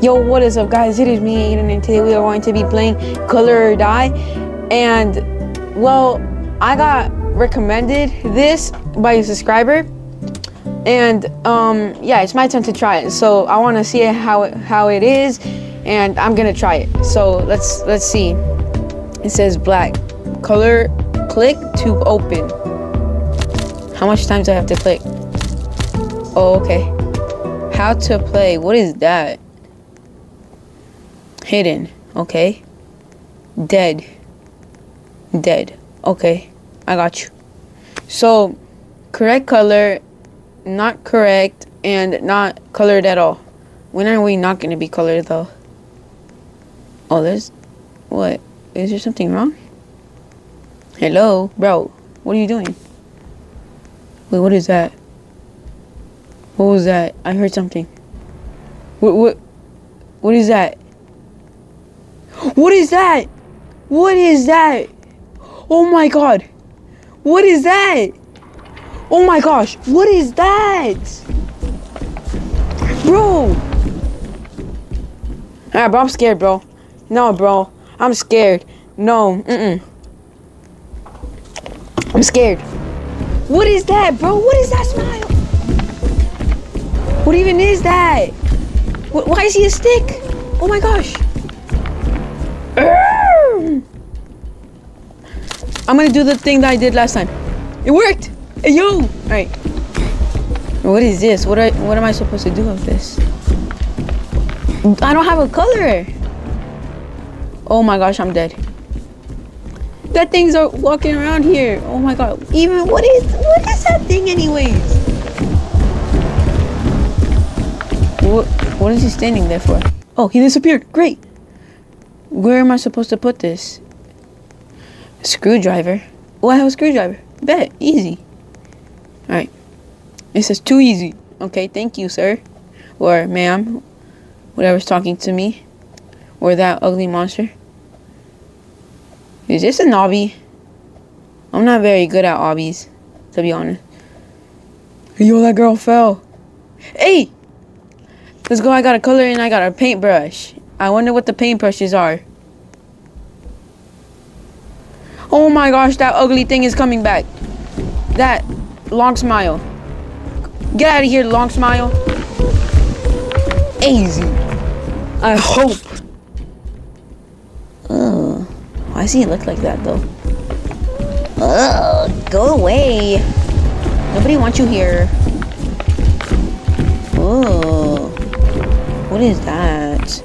Yo, what is up, guys? It is me, Aiden, and today we are going to be playing Color or Die. And, well, I got recommended this by a subscriber. And, um, yeah, it's my turn to try it. So I want to see how it, how it is, and I'm gonna try it. So let's let's see. It says black. Color. Click to open. How much times do I have to click? Oh, okay. How to play. What is that? Hidden. Okay. Dead. Dead. Okay. I got you. So, correct color, not correct, and not colored at all. When are we not going to be colored, though? Oh, there's... What? Is there something wrong? Hello? Bro, what are you doing? Wait, what is that? What was that? I heard something. What, what, what is that? What is that? What is that? Oh my god. What is that? Oh my gosh. What is that? Bro. Alright, bro. I'm scared, bro. No, bro. I'm scared. No. Mm-mm. I'm scared. What is that, bro? What is that smile? What even is that? Why is he a stick? Oh my gosh. I'm gonna do the thing that I did last time. It worked! Hey, yo! Alright. What is this? What, I, what am I supposed to do with this? I don't have a color! Oh my gosh, I'm dead. That thing's are walking around here. Oh my god. Even, what is, what is that thing anyways? What, what is he standing there for? Oh, he disappeared. Great. Where am I supposed to put this? Screwdriver. Oh, I have a screwdriver. Bet. Easy. Alright. It says too easy. Okay, thank you, sir. Or ma'am. Whatever's talking to me. Or that ugly monster. Is this an obby? I'm not very good at obbies, to be honest. Yo, that girl fell. Hey! Let's go. I got a color and I got a paintbrush. I wonder what the paintbrushes are. Oh my gosh, that ugly thing is coming back. That long smile. Get out of here, long smile. Easy. I hope. Ugh. Why does he look like that though? Ugh, go away. Nobody wants you here. Oh. What is that?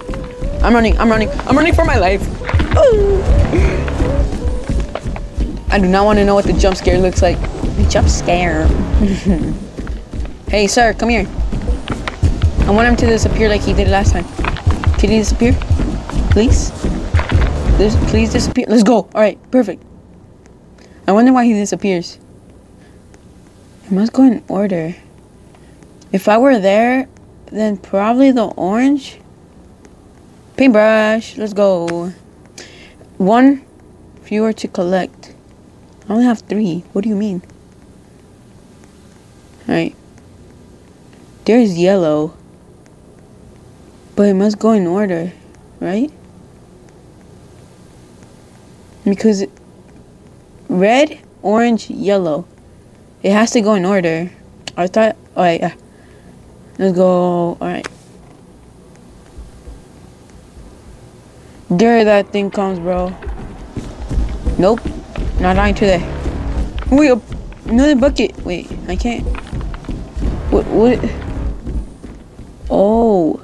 I'm running, I'm running, I'm running for my life. I do not want to know what the jump scare looks like. The jump scare. hey, sir, come here. I want him to disappear like he did last time. Can he disappear? Please? This, please disappear. Let's go. All right, perfect. I wonder why he disappears. It must go in order. If I were there, then probably the orange. Paintbrush. Let's go. One fewer to collect. I only have three. What do you mean? Alright. There's yellow. But it must go in order, right? Because red, orange, yellow. It has to go in order. I thought, alright, yeah. Let's go, alright. There that thing comes, bro. Nope. Not dying today. Wait, another bucket. Wait, I can't. What, what? Oh.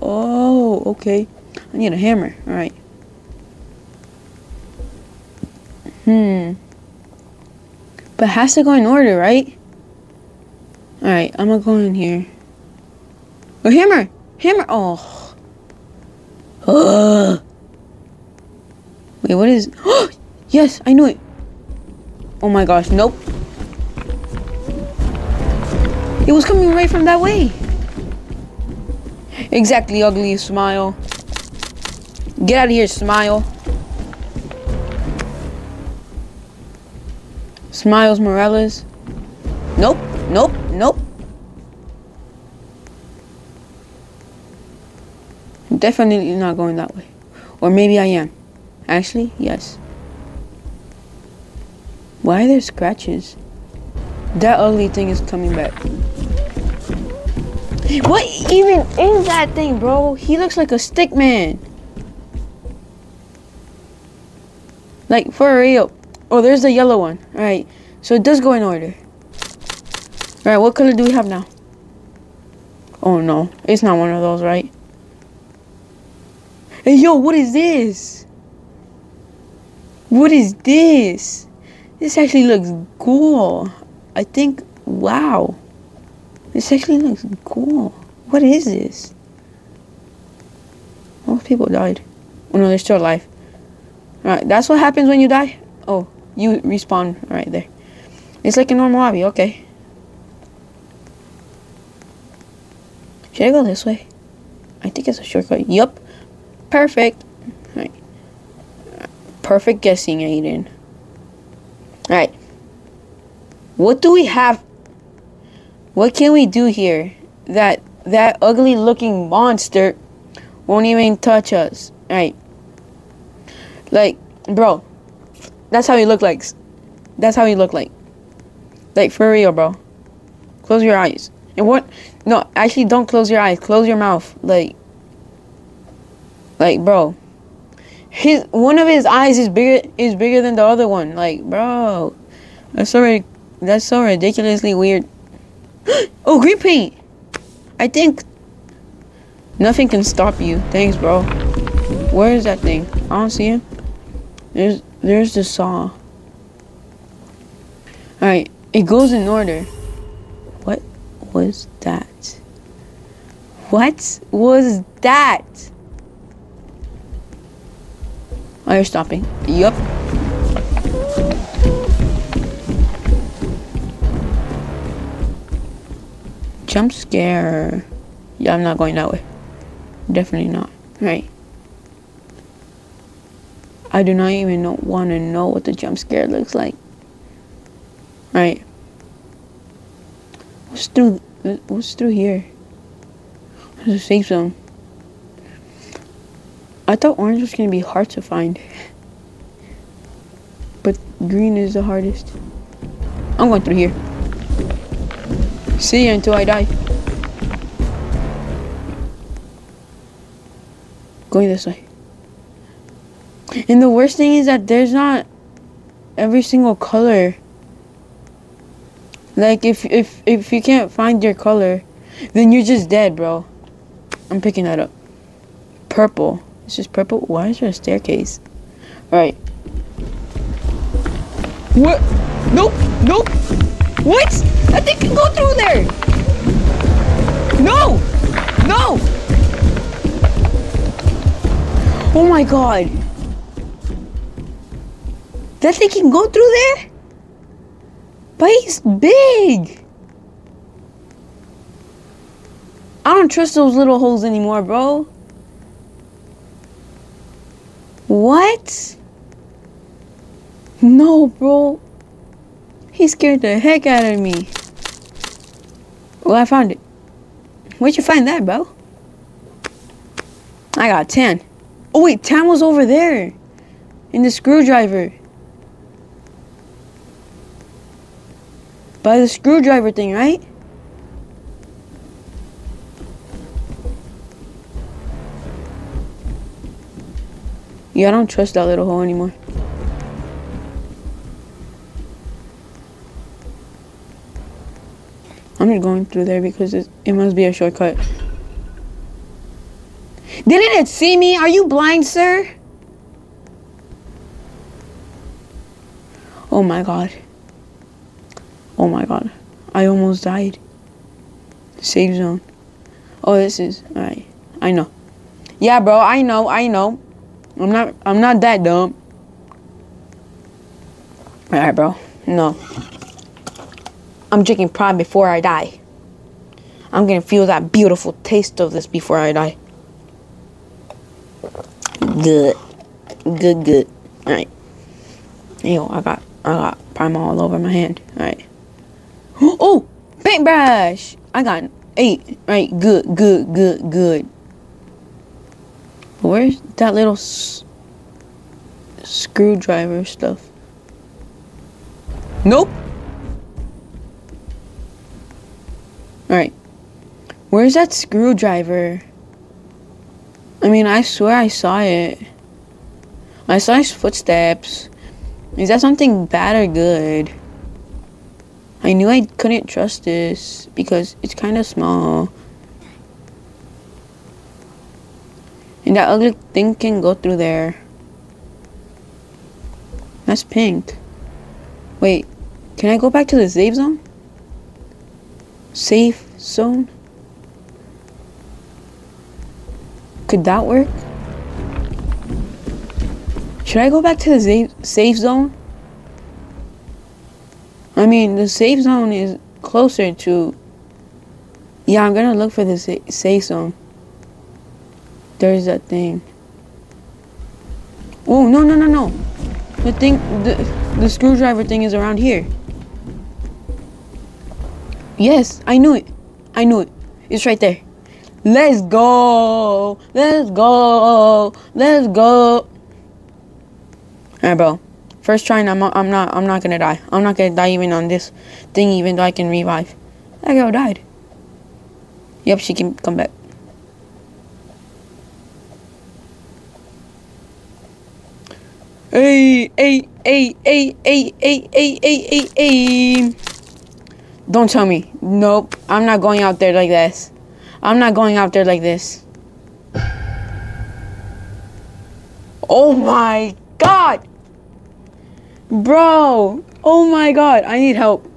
Oh, okay. I need a hammer. Alright. Hmm. But has to go in order, right? Alright, I'm gonna go in here. Oh, hammer! Hammer! Oh. Ugh. Wait, what is... yes, I knew it. Oh my gosh, nope. It was coming right from that way. Exactly, ugly smile. Get out of here, smile. Smiles Morales. Nope, nope, nope. Definitely not going that way. Or maybe I am. Actually, yes. Why are there scratches? That ugly thing is coming back. What even is that thing, bro? He looks like a stick man. Like, for real. Oh, there's the yellow one. Alright. So it does go in order. Alright, what color do we have now? Oh no. It's not one of those, right? Hey, yo, what is this? What is this? This actually looks cool. I think, wow. This actually looks cool. What is this? Most people died. Oh no, they're still alive. Alright, that's what happens when you die? Oh, you respawn right there. It's like a normal lobby, okay. Should I go this way? I think it's a shortcut. Yup. Perfect. Alright. Perfect guessing, Aiden. Alright. What do we have? What can we do here that that ugly looking monster won't even touch us? Alright. Like, bro. That's how he look like. That's how he look like. Like, for real, bro. Close your eyes. And what? No, actually, don't close your eyes. Close your mouth. Like, like, bro. His one of his eyes is bigger is bigger than the other one. Like, bro, that's so that's so ridiculously weird. oh, green paint. I think nothing can stop you. Thanks, bro. Where is that thing? I don't see him. There's there's the saw. Alright, it goes in order. What was that? What was that? Oh, you're stopping. Yup. Jump scare. Yeah, I'm not going that way. Definitely not. Right. I do not even know, want to know what the jump scare looks like. Right. What's through? What's through here? There's a safe zone. I thought orange was gonna be hard to find, but green is the hardest. I'm going through here. See you until I die. Going this way. And the worst thing is that there's not every single color. Like if if if you can't find your color, then you're just dead, bro. I'm picking that up. Purple. It's is purple. Why is there a staircase? Alright. What? Nope. Nope. What? That thing can go through there. No. No. Oh my god. That thing can go through there? But he's big. I don't trust those little holes anymore, bro. What? No, bro. He scared the heck out of me. Well, I found it. Where'd you find that, bro? I got 10. Oh, wait, 10 was over there. In the screwdriver. By the screwdriver thing, right? Yeah, I don't trust that little hole anymore. I'm just going through there because it, it must be a shortcut. Didn't it see me? Are you blind, sir? Oh my god. Oh my god. I almost died. Save zone. Oh, this is... Alright. I know. Yeah, bro. I know. I know. I'm not I'm not that dumb. Alright, bro. No. I'm drinking prime before I die. I'm gonna feel that beautiful taste of this before I die. Good. Good, good. Alright. Yo, I got I got prime all over my hand. Alright. Oh! Paintbrush! I got eight. Right, good, good, good, good. Where's that little screwdriver stuff? Nope. Alright. Where's that screwdriver? I mean, I swear I saw it. I saw his footsteps. Is that something bad or good? I knew I couldn't trust this because it's kind of small. And that ugly thing can go through there. That's pink. Wait, can I go back to the safe zone? Safe zone? Could that work? Should I go back to the safe zone? I mean, the safe zone is closer to... Yeah, I'm gonna look for the safe zone. There's that thing. Oh, no, no, no, no. The thing, the, the screwdriver thing is around here. Yes, I knew it. I knew it. It's right there. Let's go. Let's go. Let's go. Alright, bro. First try, I'm, I'm not, I'm not gonna die. I'm not gonna die even on this thing, even though I can revive. That girl died. Yep, she can come back. Hey, hey, hey, hey, hey, hey, hey, hey, hey, hey. Don't tell me. Nope. I'm not going out there like this. I'm not going out there like this. Oh my god! Bro! Oh my god, I need help.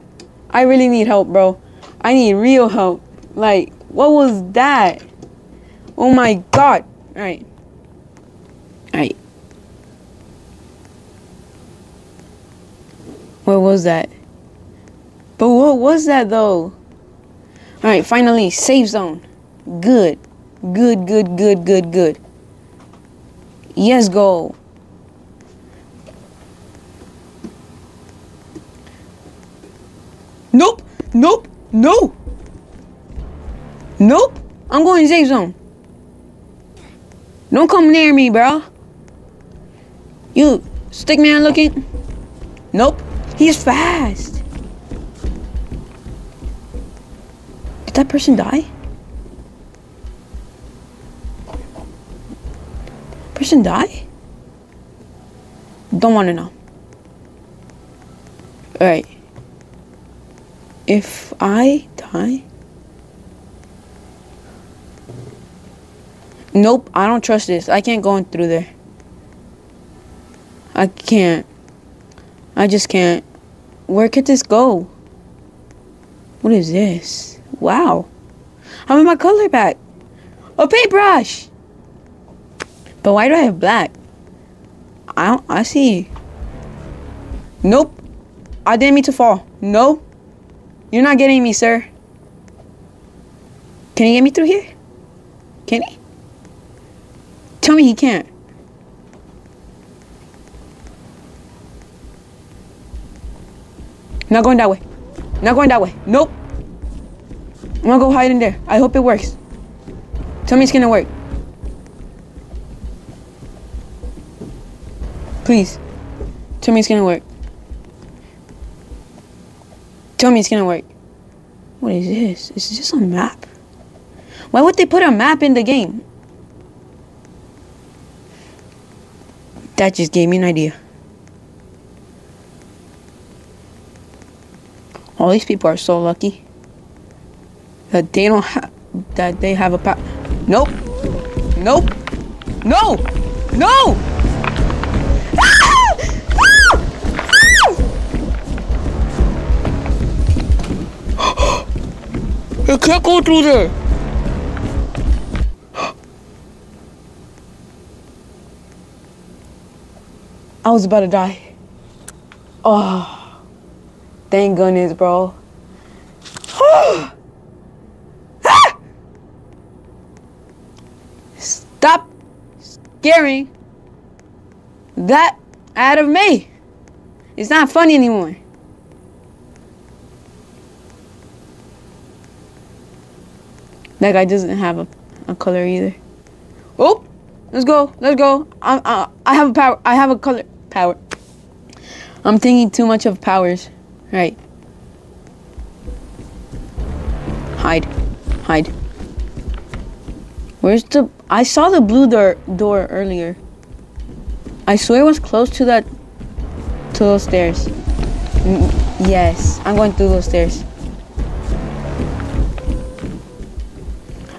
I really need help, bro. I need real help. Like, what was that? Oh my god. Alright. What was that? But what was that though? Alright, finally, safe zone. Good. Good, good, good, good, good. Yes, go. Nope. Nope. No. Nope. I'm going safe zone. Don't come near me, bro. You stick man looking. Nope. He's fast. Did that person die? Person die? Don't want to know. Alright. If I die... Nope, I don't trust this. I can't go in through there. I can't. I just can't. Where could this go? What is this? Wow. I have my color back. A paintbrush! But why do I have black? I don't, I see. Nope. I didn't mean to fall. No. You're not getting me, sir. Can he get me through here? Can he? Tell me he can't. Not going that way. Not going that way. Nope. I'm gonna go hide in there. I hope it works. Tell me it's gonna work. Please. Tell me it's gonna work. Tell me it's gonna work. What is this? Is this a map? Why would they put a map in the game? That just gave me an idea. All these people are so lucky that they don't have that they have a pa Nope. Nope. No. No. I can't go through there. I was about to die. Oh, thank goodness, bro. Stop scaring that out of me. It's not funny anymore. That guy doesn't have a, a color either. Oh! Let's go. Let's go. I, I, I have a power. I have a color power. I'm thinking too much of powers. Right. Hide. Hide. Where's the... I saw the blue door, door earlier. I swear it was close to that... To those stairs. Mm, yes. I'm going through those stairs.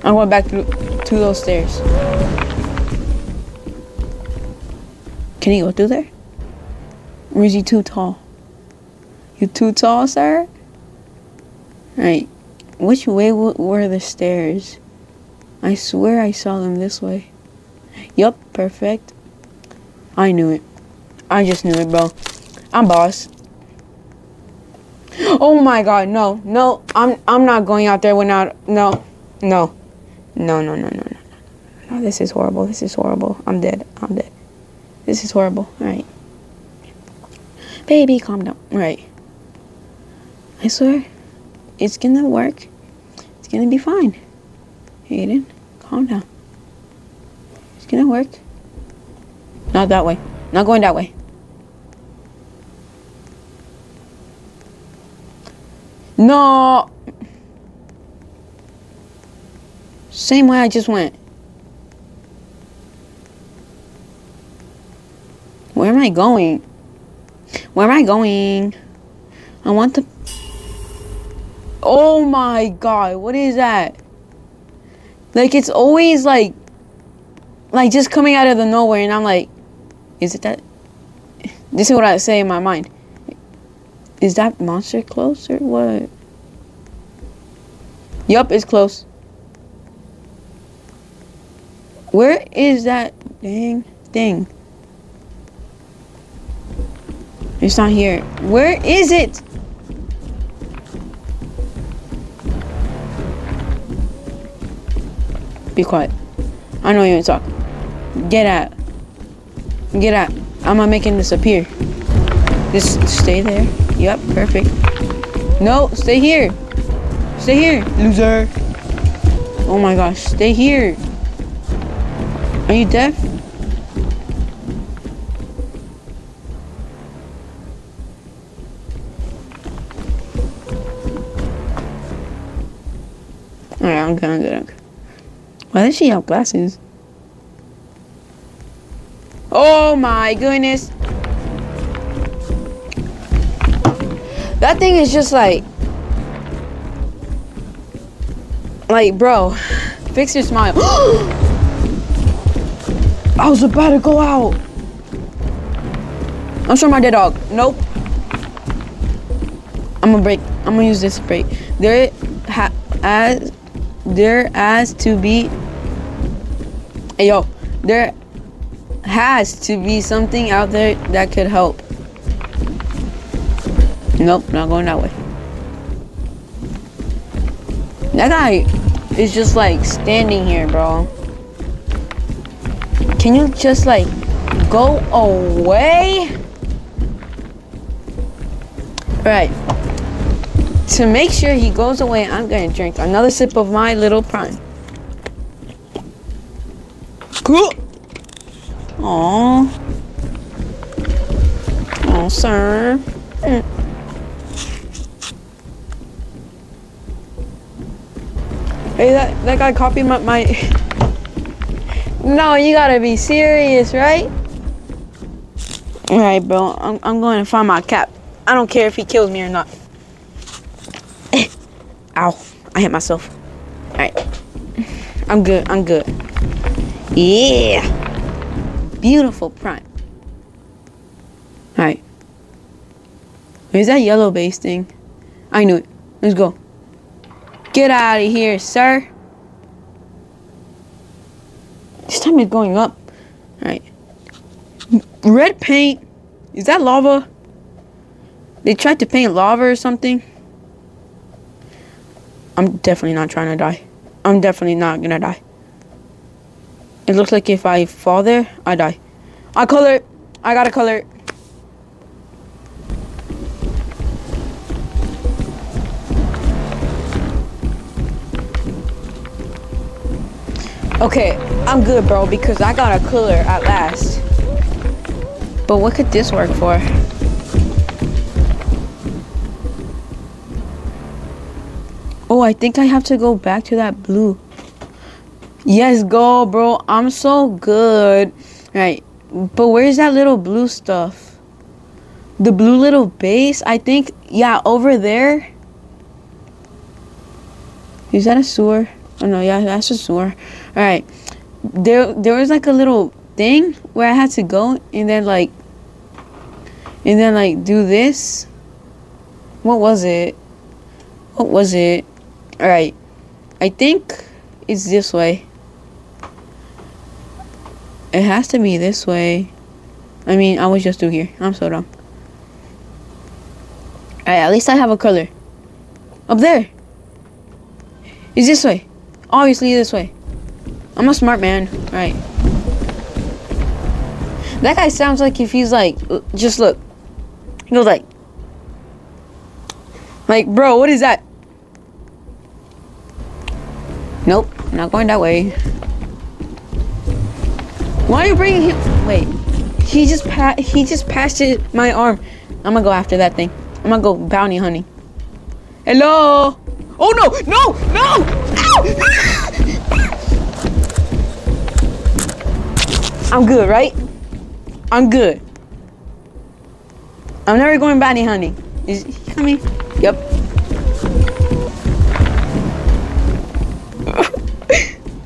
I'm going back through to those stairs. Can he go through there? Or is he too tall? You too tall, sir? Right. Which way were the stairs? I swear I saw them this way. Yup, perfect. I knew it. I just knew it, bro. I'm boss. Oh my god, no, no, I'm I'm not going out there without no, no, no, no, no, no, no, no. This is horrible. This is horrible. I'm dead. I'm dead. This is horrible. All right, baby, calm down. All right. I swear, it's gonna work. It's gonna be fine. Aiden, calm down. It's gonna work. Not that way. Not going that way. No! Same way I just went. Where am I going? Where am I going? I want to... Oh my god, what is that? Like, it's always like... Like, just coming out of the nowhere, and I'm like... Is it that... This is what I say in my mind. Is that monster close, or what? Yup, it's close. Where is that dang thing? It's not here. Where is it? Be quiet. I know you ain't talk. Get out. Get out. I'm not making this appear. Just stay there. Yep, perfect. No, stay here. Stay here, loser. Oh my gosh, stay here. Are you deaf? Alright, I'm I'm good. Why does she have glasses? Oh my goodness. That thing is just like... Like, bro, fix your smile. I was about to go out. I'm sure my dead dog. Nope. I'm gonna break. I'm gonna use this break. There ha as there has to be. Hey yo, there has to be something out there that could help. Nope, not going that way. That guy is just like standing here, bro. Can you just like go away? Right. To make sure he goes away, I'm gonna drink another sip of my little prime. Oh, sir. Mm. Hey, that, that guy copied my, my... no, you gotta be serious, right? Alright, bro. I'm, I'm going to find my cap. I don't care if he kills me or not. Ow. I hit myself. Alright. I'm good. I'm good. Yeah. Beautiful prime. Alright. Where's that yellow base thing? I knew it. Let's go. Get out of here, sir. This time it's going up. Alright. Red paint. Is that lava? They tried to paint lava or something. I'm definitely not trying to die. I'm definitely not gonna die. It looks like if I fall there, I die. I color. I got a color. Okay, I'm good, bro, because I got a cooler at last. But what could this work for? Oh, I think I have to go back to that blue. Yes, go, bro. I'm so good. Right. But where's that little blue stuff? The blue little base? I think, yeah, over there. Is that a sewer? Oh, no, yeah, that's a sewer. All right. There, there was like a little thing where I had to go and then like, and then like do this. What was it? What was it? Alright. I think it's this way. It has to be this way. I mean, I was just through here. I'm so dumb. Alright, at least I have a color. Up there. It's this way. Obviously this way. I'm a smart man. Right. That guy sounds like if he's like, just look. He goes like, like, bro, what is that? Nope, not going that way. Why are you bringing him? Wait, he just pa he just passed it my arm. I'm gonna go after that thing. I'm gonna go bounty hunting. Hello? Oh no, no, no! Ow! I'm good, right? I'm good. I'm never going bounty hunting. Is he coming? Yep.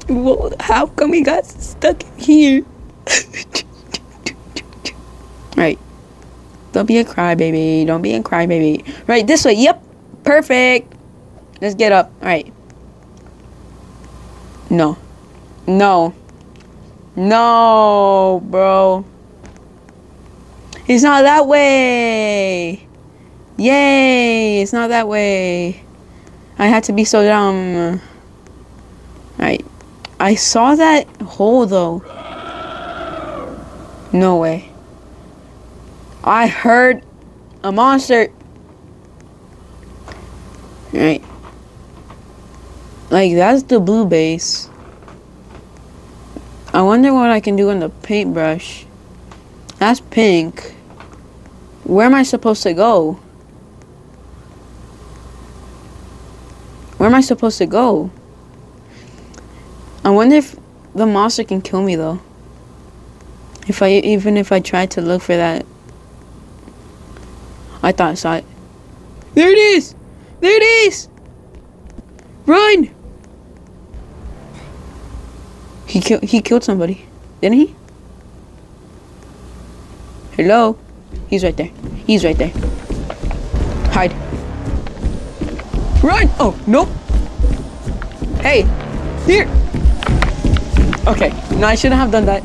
Well, how come we got stuck here? Right. Don't be a crybaby. Don't be a crybaby. Right, this way. Yep. Perfect. Let's get up. Alright. No. No. No, bro. It's not that way. Yay. It's not that way. I had to be so dumb. Alright. I saw that hole though. No way. I heard a monster. Right. Like that's the blue base. I wonder what I can do in the paintbrush. That's pink. Where am I supposed to go? Where am I supposed to go? I wonder if the monster can kill me though. If I even if I tried to look for that. I thought I saw it. There it is! There it is! Run! He killed he killed somebody, didn't he? Hello? He's right there. He's right there. Hide. Run! Oh, nope. Hey, here! Okay, no, I shouldn't have done that.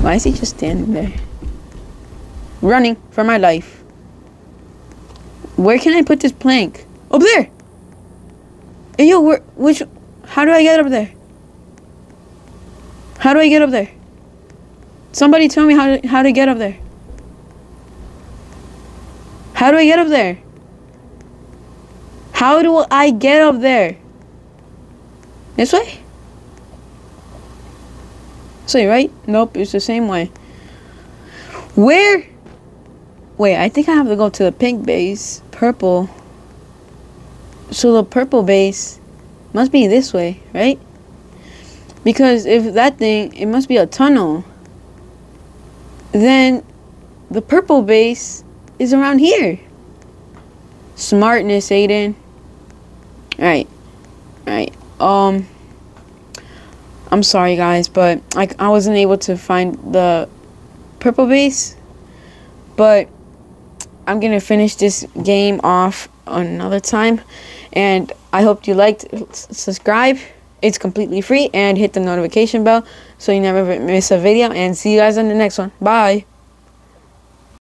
Why is he just standing there? Running for my life. Where can I put this plank? Up there! Hey, yo, where, which, how do I get up there? How do I get up there? Somebody tell me how to, how to get up there. How do I get up there? How do I get up there? This way? Say right? Nope, it's the same way. Where? Wait, I think I have to go to the pink base. Purple. So the purple base must be this way, right? Because if that thing, it must be a tunnel. Then the purple base is around here. Smartness, Aiden. Alright. Alright. Um... I'm sorry guys, but I, I wasn't able to find the purple base. But I'm to finish this game off another time. And I hope you liked. Subscribe. It's completely free. And hit the notification bell so you never miss a video. And see you guys on the next one. Bye.